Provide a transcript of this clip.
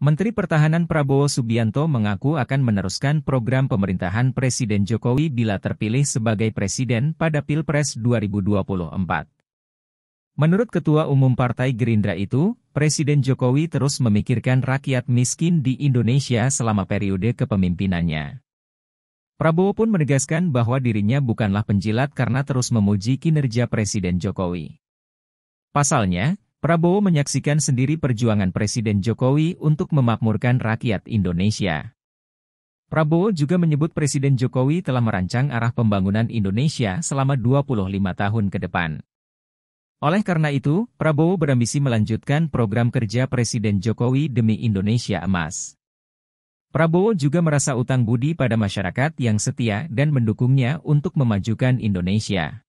Menteri Pertahanan Prabowo Subianto mengaku akan meneruskan program pemerintahan Presiden Jokowi bila terpilih sebagai presiden pada Pilpres 2024. Menurut Ketua Umum Partai Gerindra itu, Presiden Jokowi terus memikirkan rakyat miskin di Indonesia selama periode kepemimpinannya. Prabowo pun menegaskan bahwa dirinya bukanlah penjilat karena terus memuji kinerja Presiden Jokowi. Pasalnya, Prabowo menyaksikan sendiri perjuangan Presiden Jokowi untuk memakmurkan rakyat Indonesia. Prabowo juga menyebut Presiden Jokowi telah merancang arah pembangunan Indonesia selama 25 tahun ke depan. Oleh karena itu, Prabowo berambisi melanjutkan program kerja Presiden Jokowi demi Indonesia emas. Prabowo juga merasa utang budi pada masyarakat yang setia dan mendukungnya untuk memajukan Indonesia.